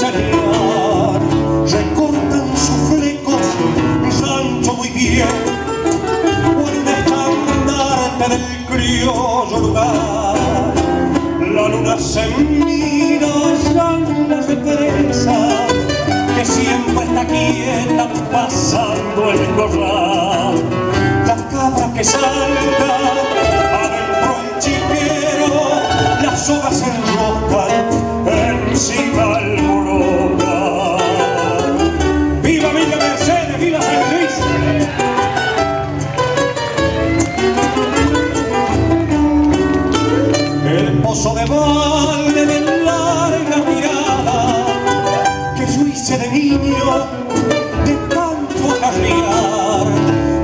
chacharear recortan sus flecos rancho muy bien. Guarda estandarte del criollo lugar. La luna se mira llamas de presa que siempre está quieta pasando el corral. Las cabras que saltan adentro el chiquero las hojas enroscan encima El pozo de balde de larga mirada que yo de niño de tanto carriar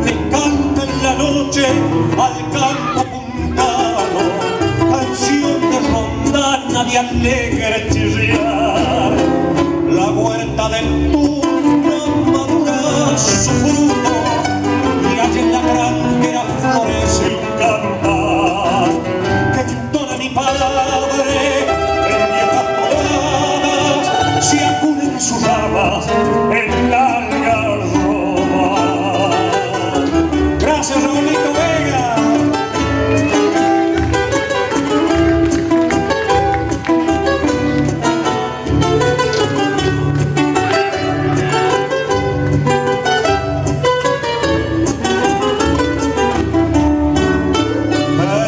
le canta en la noche al campo puntano canción de rondana de alegre chirriar. La huerta del en larga roma gracias Raulito Vega.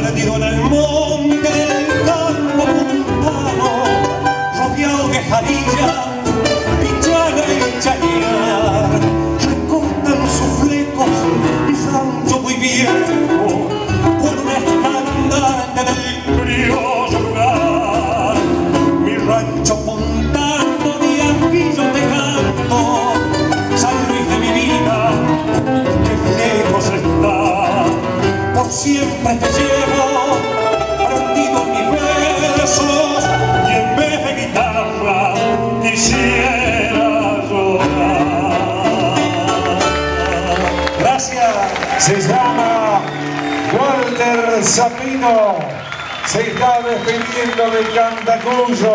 Perdido en el monte del campo puntano, rodeado de jarilla, Se llama Walter Zapino. Se está despidiendo del Cantacuyo.